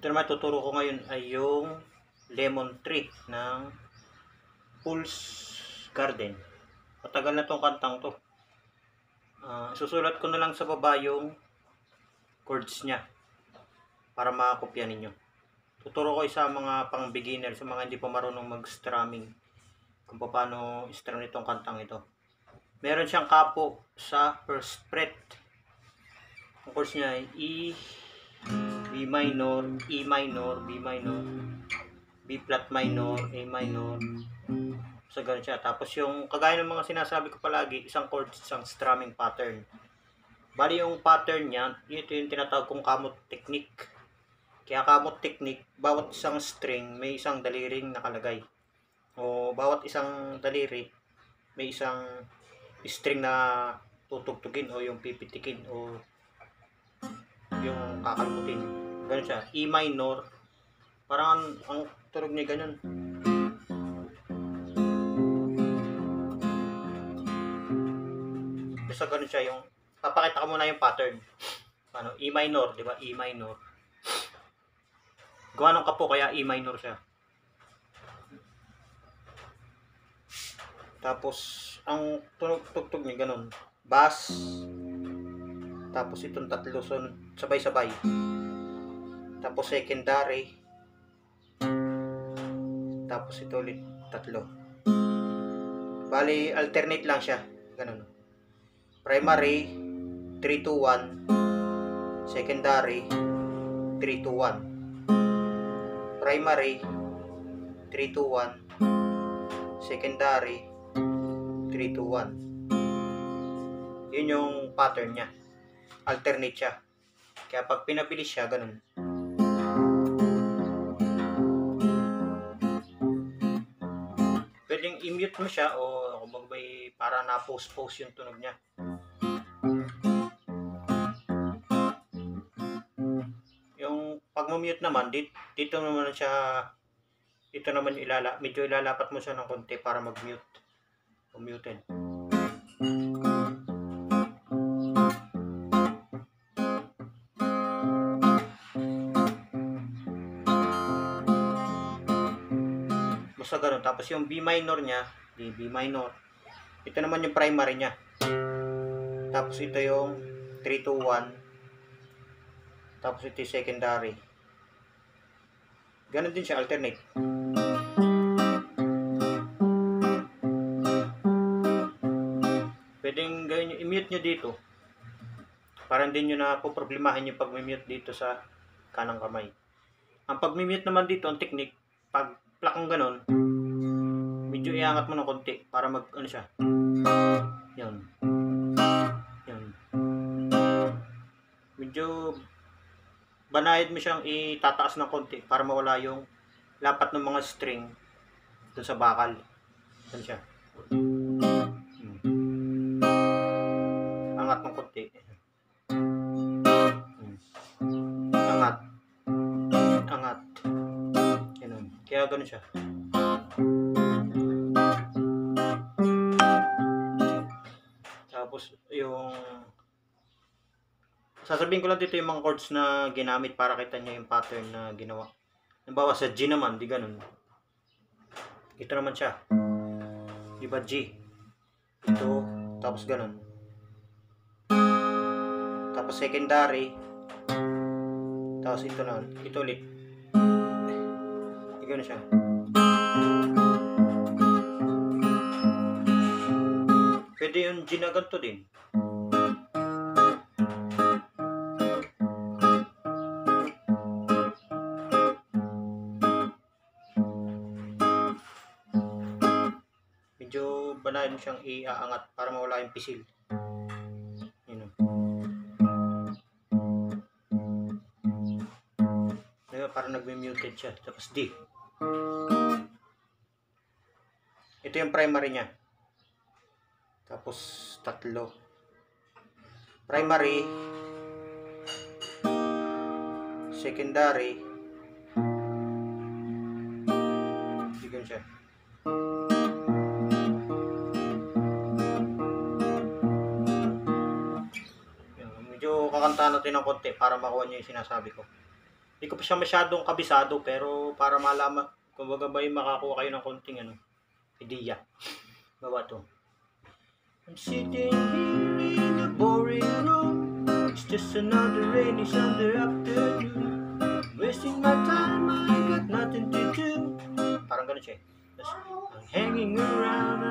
Ito naman ko ngayon ay yung lemon tree ng Pulse Garden. Matagal na tong kantang to. Ah, susulat ko na lang sa baba yung chords niya para makakopya ninyo. Tuturo ko sa mga pang beginner, sa mga hindi pa marunong mag-strumming kung paano strum itong kantang ito. Meron siyang kapo sa first fret. Ang chords niya ay E, B minor, E minor, B minor, B flat minor, A minor. So, ganun siya. Tapos yung, kagaya ng mga sinasabi ko palagi, isang chord, isang strumming pattern. Bali yung pattern niya, ito yung tinatawag kong kamot technique. Kaya kamot technique, bawat isang string may isang daliring nakalagay. O bawat isang daliri may isang string na tutugtugin o yung pipitikin o yung kakalmutin. Ganun siya. E minor. Parang ang, ang tunog niya ganun. Basta ganun siya yung papakita ko muna yung pattern. Ano, E minor, di ba? E minor. Gawa ng kapo kaya E minor siya. Tapos ang tunog tugtog niya ganun. Bass. Tapos itong tatlo sunod sabay-sabay. Tapos secondary. Tapos ito ulit tatlo. Bali alternate lang siya. Ganun. Primary 3 2 1. Secondary 3 2 1. Primary 3 2 1. Secondary 3 2 1. Yun yung pattern niya alternate siya. Kaya pag pinabilis siya, ganun. I-mute mo siya o kumbaga may para na post-post yung tunog niya. Yung pag mute naman, dito, dito naman siya dito naman ilala, medyo ilalapat mo siya ng konti para mag-mute. O-muted. Basta ganun. Tapos yung B minor niya, di B minor. Ito naman yung primary niya. Tapos ito yung 3 2 1. Tapos ito yung secondary. Ganun din siya, alternate. Pwedeng gawin nyo, i-mute nyo dito. Para hindi nyo na po problemahin yung pag-mute dito sa kanang kamay. Ang pag-mute naman dito, ang technique, pag plakang ganon, medyo iangat mo ng konti para mag, ano siya. Yan. Yan. Medyo banayad mo siyang itataas ng konti para mawala yung lapat ng mga string dun sa bakal. Yan siya. Hmm. Angat ng konti. Hmm. Angat. Angat. Ganun. Kaya ganun siya. Tapos yung sasabihin ko lang dito yung mga chords na ginamit para kita nyo yung pattern na ginawa. Halimbawa sa G naman, di ganun. Ito naman siya. Di ba G? Ito, tapos ganun. Tapos secondary. Tapos ito na, ito ulit. Di ganun siya. Pwede yung G na ganito din. Medyo banayan mo siyang iaangat para mawala yung pisil. Yun. Ngayon, parang nagme-muted siya. Tapos D. Ito yung primary niya. Tapos tatlo. Primary. Secondary. Bigyan siya. Medyo kakantahan natin ng konti para makuha niyo yung sinasabi ko. Hindi ko pa siya masyadong kabisado pero para malaman, kumbaga ba yung makakuha kayo ng konting ano, idea. Bawa to. I'm sitting here in a boring room. It's just another rainy Sunday afternoon. Wasting my time, I got nothing to do. Parang ganun siya. I'm hanging around,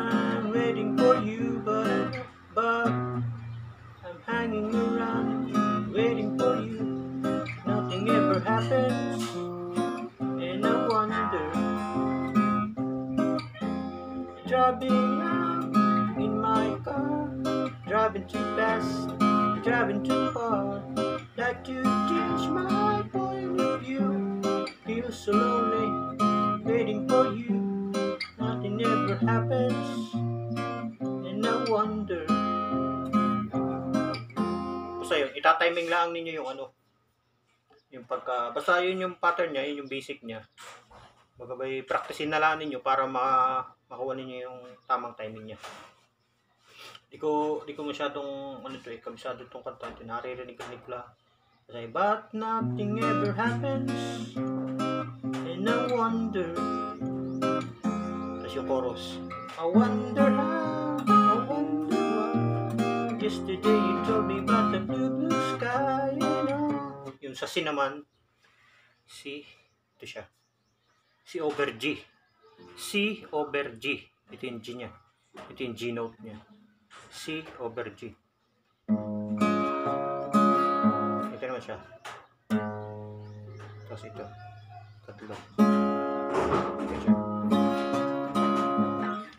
car, driving too fast, driving too far. Like to change my point of view. Feel so lonely, waiting for you. Nothing ever happens, and I wonder. Basta yun, itatiming lang ninyo yung ano, yung pagka, basta yun yung pattern niya, yun yung basic niya. Magabay, practicein na lang ninyo para ma makuha ninyo yung tamang timing niya. Di ko, di ko masyadong, ano to eh, kabisado tong kanta ito, naririnig-rinig ko lang. Kasi, but nothing ever happens, and I wonder. Tapos yung chorus. I wonder how, I wonder why. Yesterday you told me about the blue, blue sky, and all. Yung sa C naman, C, ito siya. C over G. C over G. Ito yung G niya. Ito yung G note niya. C over G. Ito naman siya. Tapos ito. Tatlo. Ito siya.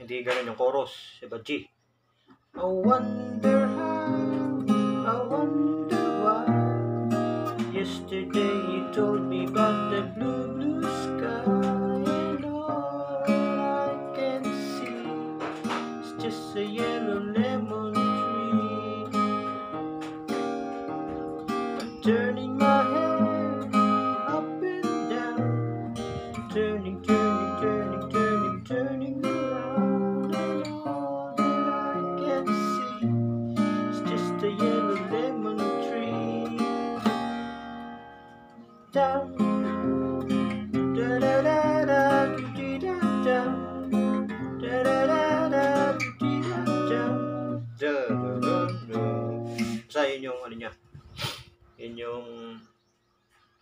Hindi ganun yung chorus. Diba G? I wonder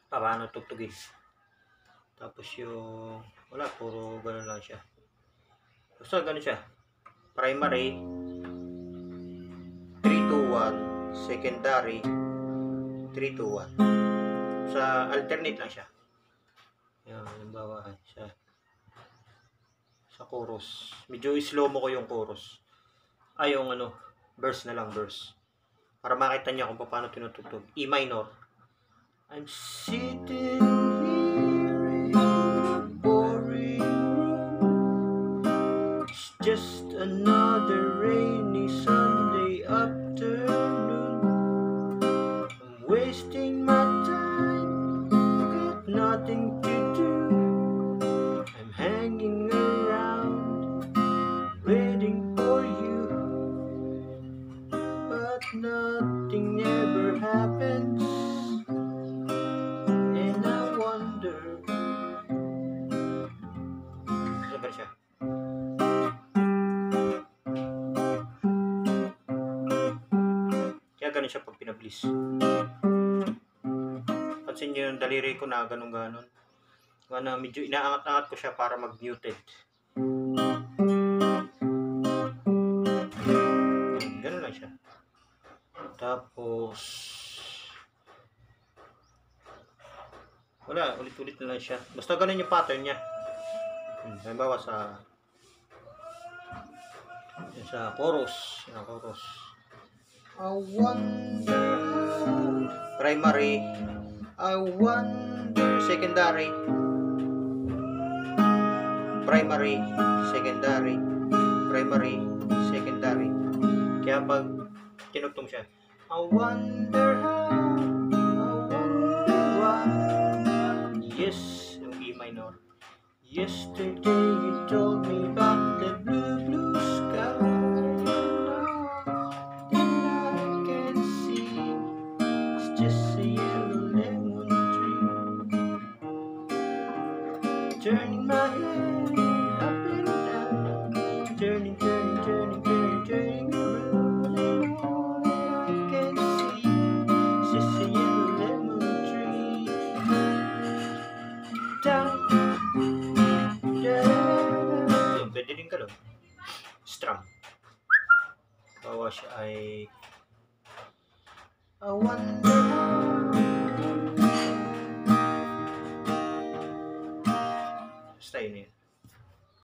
paano tugtugin. Tapos yung wala, puro ganun lang siya. Basta ganun siya. Primary 321, secondary 321. Sa alternate lang siya. Yan, halimbawa sa sa chorus. Medyo slow mo ko yung chorus. Ay, yung ano, verse na lang, verse. Para makita niya kung paano tinutugtog. E minor. I'm sitting Ganun siya pag pinablis. Pansin niyo yung daliri ko na ganun-ganon. Ano, medyo inaangat-angat ko siya para mag-muted. Ganun lang siya. Tapos, wala, ulit-ulit na lang siya. Basta ganun yung pattern niya. Hmm, halimbawa sa sa chorus. Yan, chorus. I wonder primary. I wonder secondary. Primary secondary. Primary secondary. Kaya pag tinugtong siya. I wonder how I wonder why. Yes yung E minor. Yesterday you told me about